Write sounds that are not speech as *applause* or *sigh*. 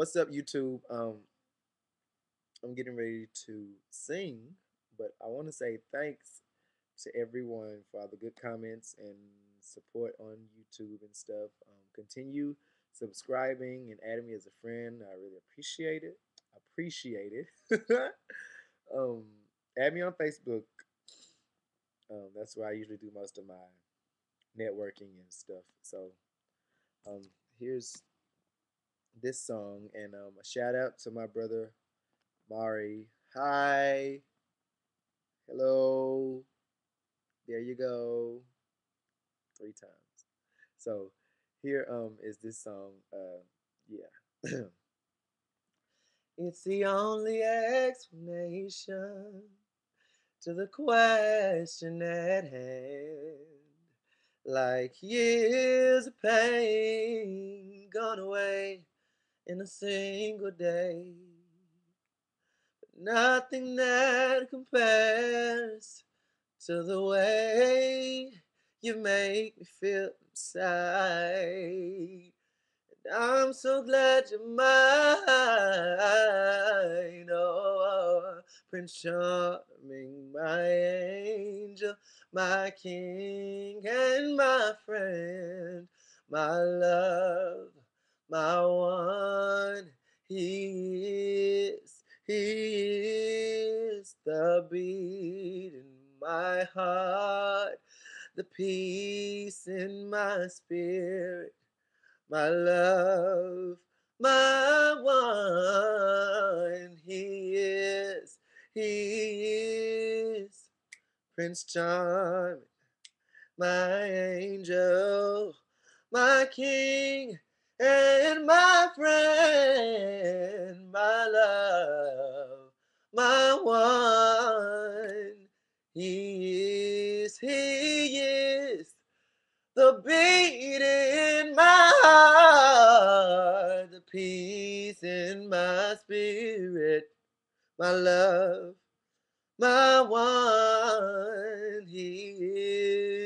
what's up, YouTube? Um, I'm getting ready to sing, but I want to say thanks to everyone for all the good comments and support on YouTube and stuff. Um, continue subscribing and adding me as a friend. I really appreciate it. Appreciate it. *laughs* um, add me on Facebook. Um, that's where I usually do most of my networking and stuff. So um, here's this song, and um, a shout out to my brother Mari. Hi. Hello. There you go. Three times. So here um is this song. Uh, yeah. *clears throat* it's the only explanation to the question at hand. Like years of pain gone away in a single day. But nothing that compares to the way you make me feel inside. And I'm so glad you're mine. Oh, Prince Charming, my angel, my king, and my friend, my love, my one. He is, he is the beat in my heart, the peace in my spirit, my love, my one. He is, he is Prince Charming, my angel, my king, and my friend, my love, my one. He is, he is the beat in my heart, the peace in my spirit, my love, my one. He is,